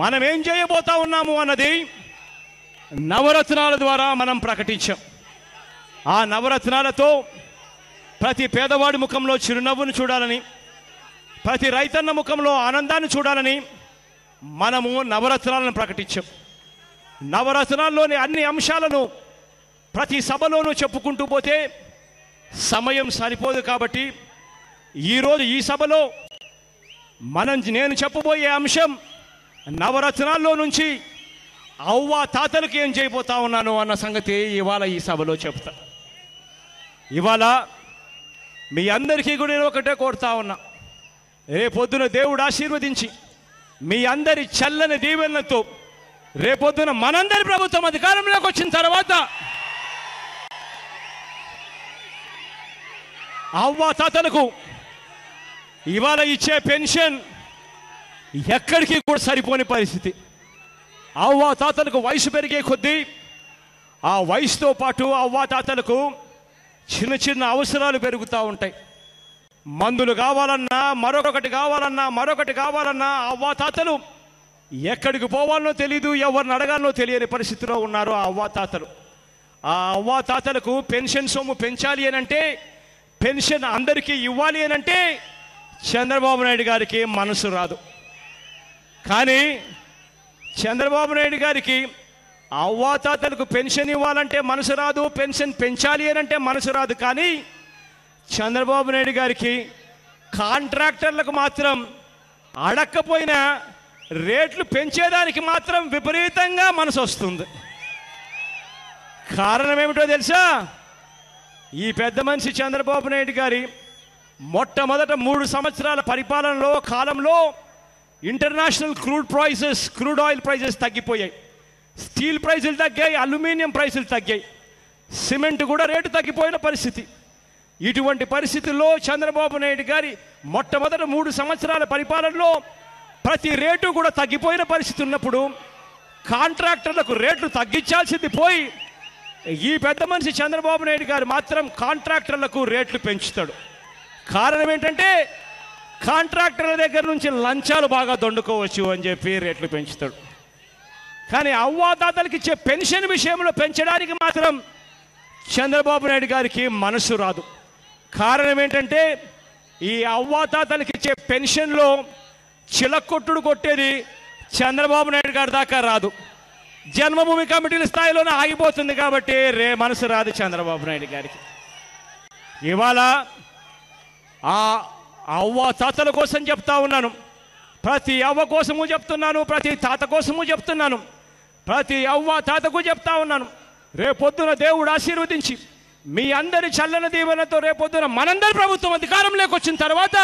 మనం ఏం చేయబోతా ఉన్నాము అన్నది నవరత్నాల ద్వారా మనం ప్రకటించాం. ఆ నవరత్నాలతో ప్రతి పేదవాడి ముఖంలో చిరునవ్వును చూడాలని ప్రతి రైతన్న ముఖంలో ఆనందాన్ని చూడాలని మనము నవరత్నాలను ప్రకటించాం. నవరత్నాల్లోని అన్ని అంశాలను ప్రతి సభలోనూ చెప్పుకుంటూ పోతే సమయం సరిపోదు కాబట్టి ఈరోజు ఈ సభలో మనం నేను చెప్పబోయే అంశం నవరత్నాల్లో నుంచి అవ్వ తాతలకు ఏం చేయబోతా ఉన్నాను అన్న సంగతి ఇవాళ ఈ సభలో చెప్తా. ఇవాళ మీ అందరికీ కూడా నేను ఒకటే కోరుతా ఉన్నా. రేపొద్దున దేవుడు ఆశీర్వదించి మీ అందరి చల్లని దీవెనలతో రేపొద్దున మనందరి ప్రభుత్వం అధికారంలోకి వచ్చిన తర్వాత అవ్వ తాతలకు ఇవాళ ఇచ్చే పెన్షన్ ఎక్కడికి కూడా సరిపోని పరిస్థితి. అవ్వ తాతలకు వయసు పెరిగే కొద్దీ ఆ వయసుతో పాటు అవ్వ తాతలకు చిన్న చిన్న అవసరాలు పెరుగుతూ ఉంటాయి. మందులు కావాలన్నా మరొకటి కావాలన్నా మరొకటి కావాలన్నా అవ్వ తాతలు ఎక్కడికి పోవాలనో తెలియదు ఎవరిని అడగాలనో తెలియని పరిస్థితిలో ఉన్నారు ఆ అవ్వ తాతలు. ఆ అవ్వ తాతలకు పెన్షన్ సొమ్ము పెంచాలి అని అంటే పెన్షన్ అందరికీ ఇవ్వాలి అని అంటే చంద్రబాబు నాయుడు గారికి మనసు రాదు. కానీ చంద్రబాబు నాయుడు గారికి అవ్వాతాతలకు పెన్షన్ ఇవ్వాలంటే మనసు రాదు పెన్షన్ పెంచాలి అని అంటే మనసు రాదు. కానీ చంద్రబాబు నాయుడు గారికి కాంట్రాక్టర్లకు మాత్రం అడక్కపోయిన రేట్లు పెంచేదానికి మాత్రం విపరీతంగా మనసు వస్తుంది. కారణం ఏమిటో తెలుసా? ఈ పెద్ద మనిషి చంద్రబాబు నాయుడు గారి మొట్టమొదట మూడు సంవత్సరాల పరిపాలనలో కాలంలో international crude prices crude oil prices తగ్గిపోయాయి. స్టీల్ ప్రైసులు తగ్గాయి అల్యూమినియం ప్రైసులు తగ్గాయి. సిమెంట్ కూడా రేటు తగ్గిపోయిన పరిస్థితి. ఇటువంటి పరిస్థితుల్లో చంద్రబాబు నాయుడు గారి మొట్టమొదటి మూడు సంవత్సరాల పరిపాలనలో ప్రతి రేటు కూడా తగ్గిపోయిన పరిస్థితి ఉన్నప్పుడు కాంట్రాక్టర్లకు రేట్లు తగ్గించాల్సింది పోయి ఈ పెద్ద మనిషి చంద్రబాబు నాయుడు గారు మాత్రం కాంట్రాక్టర్లకు రేట్లు పెంచుతాడు. కారణం ఏంటంటే కాంట్రాక్టర్ల దగ్గర నుంచి లంచాలు బాగా దొండుకోవచ్చు అని చెప్పి రేట్లు పెంచుతాడు. కానీ అవ్వాదాతలకు ఇచ్చే పెన్షన్ విషయంలో పెంచడానికి మాత్రం చంద్రబాబు నాయుడు గారికి మనసు రాదు. కారణం ఏంటంటే ఈ అవ్వాతాతలకు ఇచ్చే పెన్షన్లో చిలకొట్టుడు కొట్టేది చంద్రబాబు నాయుడు గారి దాకా రాదు. జన్మభూమి కమిటీల స్థాయిలోనే ఆగిపోతుంది కాబట్టి రే మనసు రాదు చంద్రబాబు నాయుడు గారికి. ఇవాళ ఆ అవ్వ తాతల కోసం చెప్తా ఉన్నాను. ప్రతి అవ్వ కోసము చెప్తున్నాను ప్రతి తాత కోసము చెప్తున్నాను. ప్రతి అవ్వ తాతకు చెప్తా ఉన్నాను. రేపొద్దున దేవుడు ఆశీర్వదించి మీ అందరి చల్లని దీవెనతో రేపొద్దున మనందరి ప్రభుత్వం అధికారంలోకి వచ్చిన తర్వాత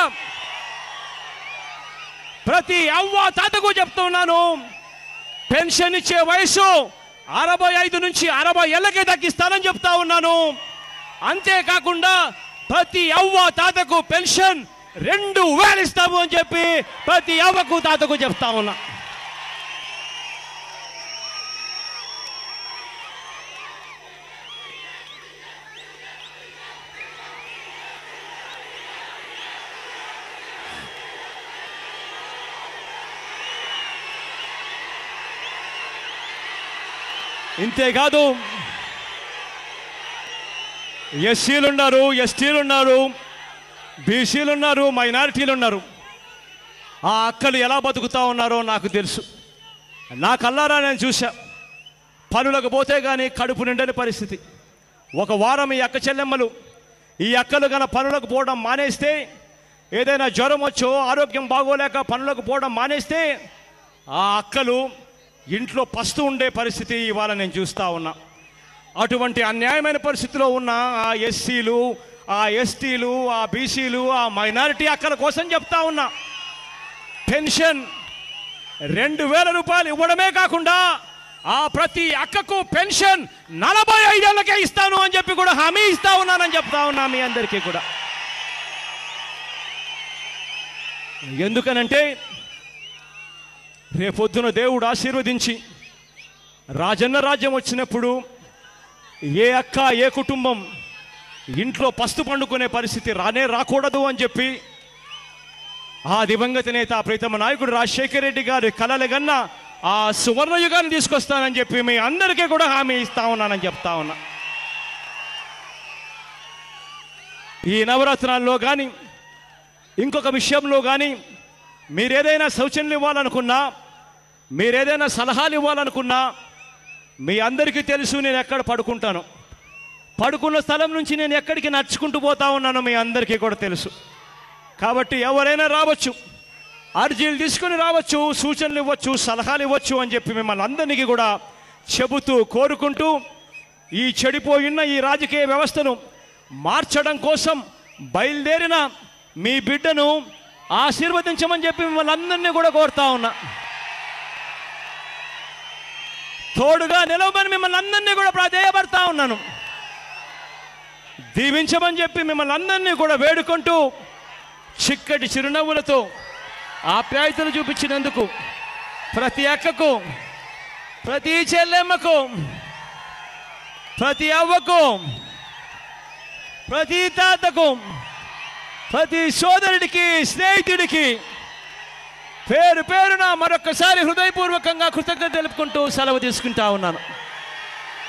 ప్రతి అవ్వ తాతకు చెప్తున్నాను పెన్షన్ ఇచ్చే వయసు అరవై ఐదు నుంచి అరవై ఏళ్ళకే తగ్గిస్తానని చెప్తా ఉన్నాను. అంతేకాకుండా ప్రతి అవ్వ తాతకు పెన్షన్ రెండు వేలు ఇస్తాము అని చెప్పి ప్రతి అవ్వకు తాతకు చెప్తా ఉన్నా. ఇంతేకాదు ఎస్సీలు ఉన్నారు ఎస్టీలు ఉన్నారు బీసీలు ఉన్నారు మైనారిటీలు ఉన్నారు ఆ అక్కలు ఎలా బతుకుతా ఉన్నారో నాకు తెలుసు. నా కల్లారా నేను చూసా పనులకు పోతే కానీ కడుపు నిండని పరిస్థితి. ఒక వారం ఈ అక్క చెల్లెమ్మలు ఈ అక్కలు గన పనులకు పోవడం మానేస్తే ఏదైనా జ్వరం వచ్చో ఆరోగ్యం బాగోలేక పనులకు పోవడం మానేస్తే ఆ అక్కలు ఇంట్లో పస్తు ఉండే పరిస్థితి ఇవాళ నేను చూస్తూ ఉన్నా. అటువంటి అన్యాయమైన పరిస్థితిలో ఉన్న ఆ ఎస్సీలు ఆ ఎస్టీలు ఆ బీసీలు ఆ మైనారిటీ అక్కల కోసం చెప్తా ఉన్నా. పెన్షన్ రెండు వేల రూపాయలు ఇవ్వడమే కాకుండా ఆ ప్రతి అక్కకు పెన్షన్ నలభై ఐదేళ్ళకే ఇస్తాను అని చెప్పి కూడా హామీ ఇస్తా ఉన్నానని చెప్తా ఉన్నా మీ అందరికీ కూడా. ఎందుకనంటే రేపొద్దున దేవుడు ఆశీర్వదించి రాజన్న రాజ్యం వచ్చినప్పుడు ఏ అక్క ఏ కుటుంబం ఇంట్లో పస్తు పండుకునే పరిస్థితి రానే రాకూడదు అని చెప్పి ఆ దివంగత నేత ప్రీతమ నాయకుడు రాజశేఖర రెడ్డి గారి కలలుగన్న ఆ సువర్ణయుగాన్ని తీసుకొస్తానని చెప్పి మీ అందరికీ కూడా హామీ ఇస్తా ఉన్నానని చెప్తా ఉన్నా. ఈ నవరత్నాల్లో కానీ ఇంకొక విషయంలో కానీ మీరేదైనా సూచనలు ఇవ్వాలనుకున్నా మీరేదైనా సలహాలు ఇవ్వాలనుకున్నా మీ అందరికీ తెలుసు నేను ఎక్కడ పడుకుంటాను. పడుకున్న స్థలం నుంచి నేను ఎక్కడికి నడుచుకుంటూ పోతా ఉన్నానో మీ అందరికీ కూడా తెలుసు. కాబట్టి ఎవరైనా రావచ్చు. అర్జీలు తీసుకుని రావచ్చు సూచనలు ఇవ్వచ్చు సలహాలు ఇవ్వచ్చు అని చెప్పి మిమ్మల్ని అందరికీ కూడా చెబుతూ కోరుకుంటూ ఈ చెడిపోయిన ఈ రాజకీయ వ్యవస్థను మార్చడం కోసం బయలుదేరిన మీ బిడ్డను ఆశీర్వదించమని చెప్పి మిమ్మల్ని అందరినీ కూడా కోరుతా ఉన్నా. తోడుగా నిలవమని మిమ్మల్ని అందరినీ కూడా ప్రాధేయపడతా ఉన్నాను. దీవించమని చెప్పి మిమ్మల్ని అందరినీ కూడా వేడుకుంటూ చిక్కటి చిరునవ్వులతో ఆప్యాయతలు చూపించినందుకు ప్రతి అక్కకు ప్రతి చెల్లెమ్మకు ప్రతి అవ్వకు ప్రతి తాతకు ప్రతి సోదరుడికి స్నేహితుడికి పేరు పేరున మరొకసారి హృదయపూర్వకంగా కృతజ్ఞత తెలుపుకుంటూ సెలవు తీసుకుంటా ఉన్నాను.